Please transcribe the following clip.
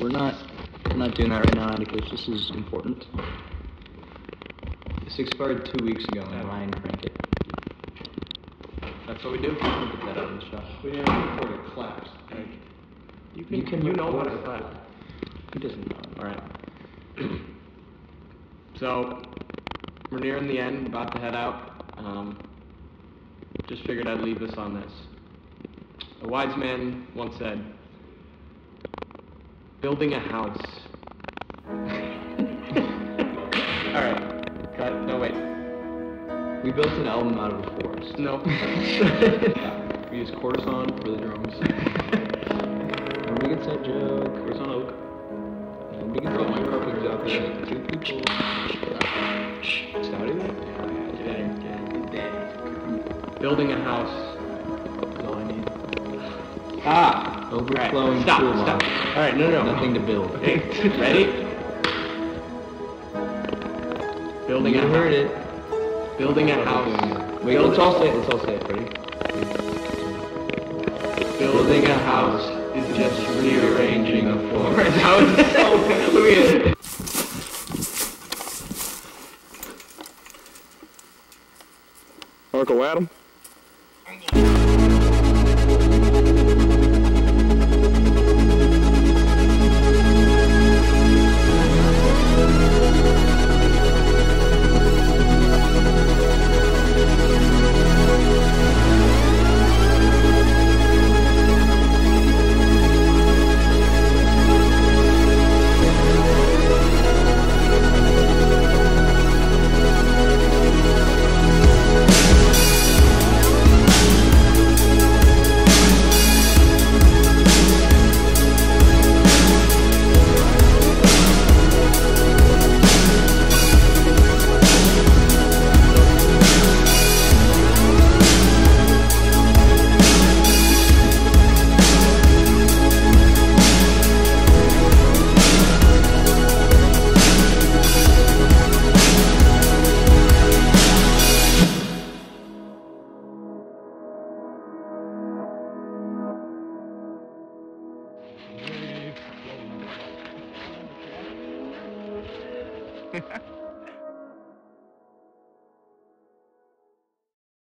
we're not we're not doing that right now, Atticus. This is important. This expired two weeks ago, and Ryan drank it. That's what we do. Look at that on the shot. We didn't record a class. Like, You can, You you, can know how to it. clap. He doesn't know. All right. so we're nearing the end, about to head out. Um, just figured I'd leave this on this. A wise man once said, "Building a house." All right. Cut. No wait. We built an album out of a forest. No. we use quartersawn for the drums. Nobody gets that joke. quartersawn oak. For gets all my carpenters out there. Two people. Building a house. That's all I need. Ah. Overflowing Stop. toolbox. Stop. All right. No. No. Nothing to build. Ready? Building you a heard house. it. Building a house. Wait, let's all say it. Let's all say it. Ready? Building a house is just rearranging a floor. that was so weird. Uncle Adam? Ha.